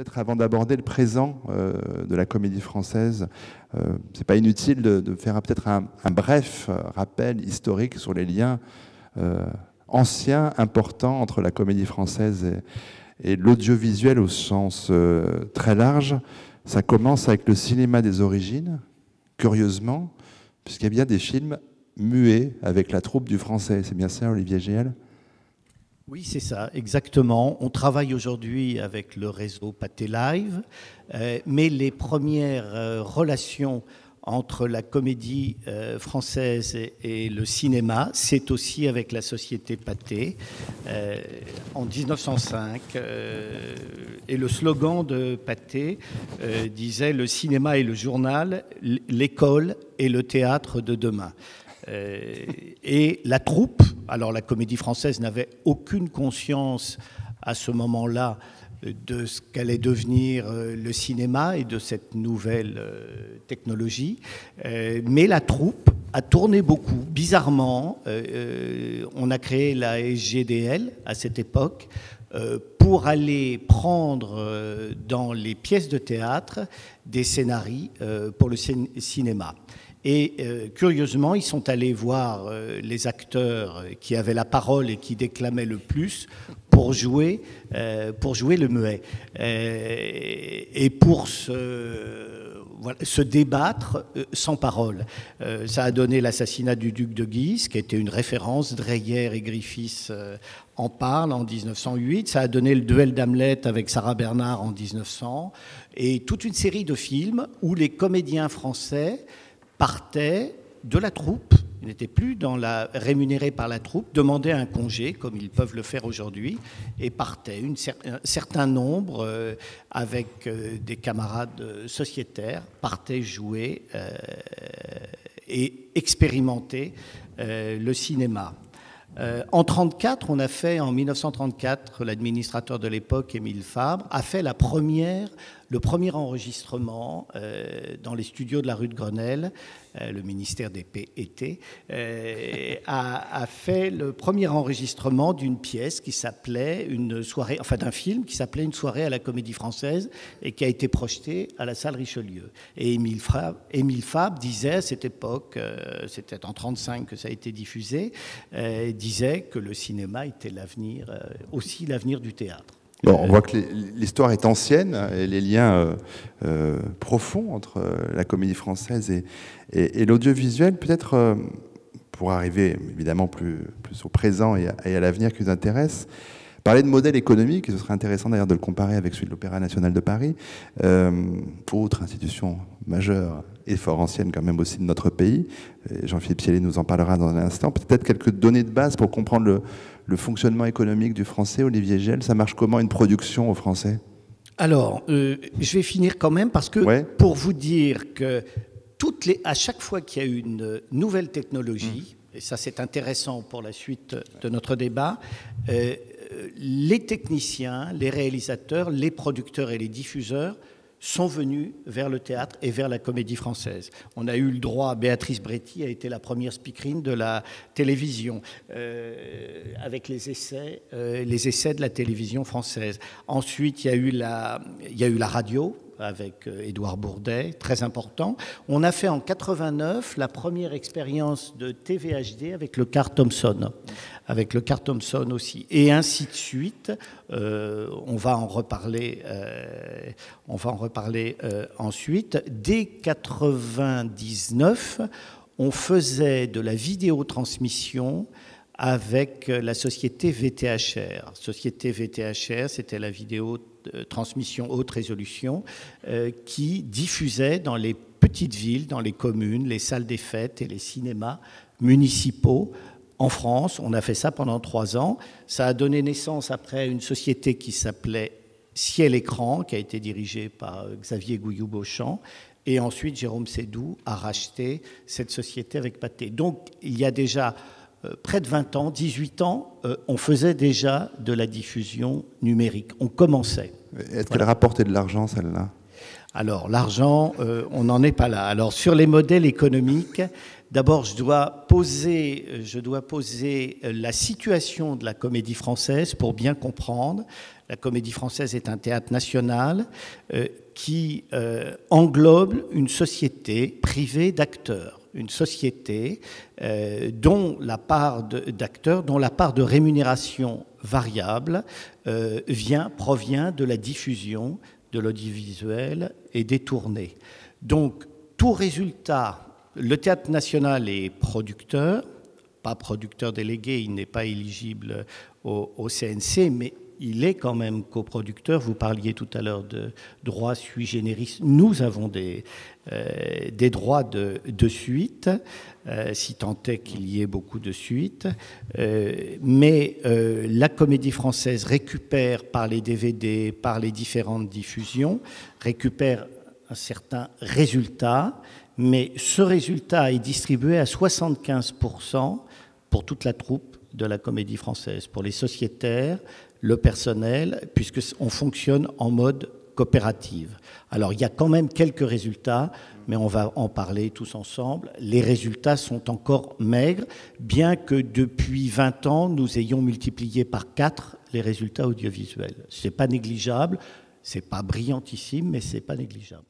Peut-être avant d'aborder le présent de la comédie française, c'est pas inutile de, faire peut-être un, bref rappel historique sur les liens anciens, importants entre la comédie française et, et l'audiovisuel au sens très large. Ça commence avec le cinéma des origines, curieusement, puisqu'il y a bien des films muets avec la troupe du français. C'est bien ça, Olivier Géel oui, c'est ça, exactement. On travaille aujourd'hui avec le réseau Pathé Live, euh, mais les premières euh, relations entre la comédie euh, française et, le cinéma, c'est aussi avec la société Pathé en 1905. Euh, et le slogan de Pathé disait Le cinéma et le journal, l'école et le théâtre de demain. Et la troupe, alors la comédie française n'avait aucune conscience à ce moment-là de ce qu'allait devenir euh, le cinéma et de cette nouvelle euh, technologie. Euh, mais la troupe a tourné beaucoup. Bizarrement, on a créé la SGDL à cette époque pour aller prendre dans les pièces de théâtre des scénarios pour le cinéma. Et curieusement, ils sont allés voir les acteurs qui avaient la parole et qui déclamaient le plus pour jouer, euh, pour jouer le muet. Euh, et pour se, débattre euh, sans parole. ça a donné l'assassinat du duc de Guise, qui était une référence. Dreyer et Griffiths en parlent en 1908. Ça a donné le duel d'Hamlet avec Sarah Bernard en 1900. Et toute une série de films où les comédiens français partaient de la troupe ils n'étaient plus dans la, rémunérés par la troupe, demandaient un congé, comme ils peuvent le faire aujourd'hui, et partaient. un certain nombre, euh, avec euh, des camarades euh, sociétaires, partaient jouer et expérimenter le cinéma. en 1934, on a fait, en 1934, l'administrateur de l'époque, Émile Fabre, a fait la première le premier enregistrement euh, dans les studios de la rue de Grenelle, euh, le ministère des était, euh, a, fait le premier enregistrement d'une pièce qui s'appelait une soirée, enfin d'un film qui s'appelait Une soirée à la Comédie Française et qui a été projeté à la salle Richelieu. Et Émile Fabre, disait à cette époque, c'était en 35 que ça a été diffusé, disait que le cinéma était l'avenir, aussi l'avenir du théâtre on voit que l'histoire est ancienne et les liens euh, euh, profonds entre euh, la comédie française et, l'audiovisuel, peut-être pour arriver évidemment plus, au présent et à, l'avenir qui nous intéresse. Parler de modèle économique, ce serait intéressant d'ailleurs de le comparer avec celui de l'Opéra national de Paris, autre institution majeure et fort ancienne quand même aussi de notre pays. Jean-Philippe Cielé nous en parlera dans un instant. Peut-être quelques données de base pour comprendre le, le fonctionnement économique du français, Olivier Gel Ça marche comment une production au français? Alors, euh, je vais finir quand même parce que pour vous dire que toutes les, à chaque fois qu'il y a une nouvelle technologie, mmh. et ça c'est intéressant pour la suite de notre débat, euh, les techniciens, les réalisateurs, les producteurs et les diffuseurs sont venus vers le théâtre et vers la comédie française. On a eu le droit, Béatrice Bretti a été la première speakerine de la télévision, euh, avec les essais, euh, les essais de la télévision française. Ensuite, il y a eu la, il y a eu la radio, avec euh, Édouard Bourdet, très important. On a fait en 89 la première expérience de TVHD avec le Car Thompson, avec le Car Thompson aussi, et ainsi de suite. Euh, on va en reparler. Euh, on va en reparler ensuite. Dès 99, on faisait de la vidéotransmission avec la société VTHR. Société VTHR, c'était la vidéo transmission haute résolution euh, qui diffusait dans les petites villes, dans les communes, les salles des fêtes et les cinémas municipaux en France. On a fait ça pendant trois ans. Ça a donné naissance après une société qui s'appelait Ciel Écran, qui a été dirigée par Xavier Gouillou-Beauchamp. Et ensuite, Jérôme Sédou a racheté cette société avec Pathé. Donc, il y a déjà euh, près de 20 ans, 18 ans, euh, on faisait déjà de la diffusion numérique. On commençait. Est-ce qu'elle rapportait de l'argent, celle-là? Alors, l'argent, euh, on n'en est pas là. Alors, sur les modèles économiques, d'abord, je dois poser, je dois poser la situation de la comédie française pour bien comprendre. La Comédie Française est un théâtre national qui englobe une société privée d'acteurs une société euh, dont la part d'acteurs, dont la part de rémunération variable euh, vient, provient de la diffusion de l'audiovisuel et des tournées. Donc, tout résultat, le théâtre national est producteur, pas producteur délégué, il n'est pas éligible au, au CNC, mais il est quand même coproducteur. Vous parliez tout à l'heure de droits sui generis. Nous avons des, euh, droits de, suite, euh, si tant est qu'il y ait beaucoup de suites. Euh, mais la comédie française récupère par les DVD, par les différentes diffusions, récupère un certain résultat, mais ce résultat est distribué à 75% pour toute la troupe de la comédie française, pour les sociétaires, le personnel, puisqu'on fonctionne en mode coopérative. Alors il y a quand même quelques résultats, mais on va en parler tous ensemble. Les résultats sont encore maigres, bien que depuis 20 ans, nous ayons multiplié par 4 les résultats audiovisuels. Ce n'est pas négligeable, ce n'est pas brillantissime, mais ce n'est pas négligeable.